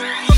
Records.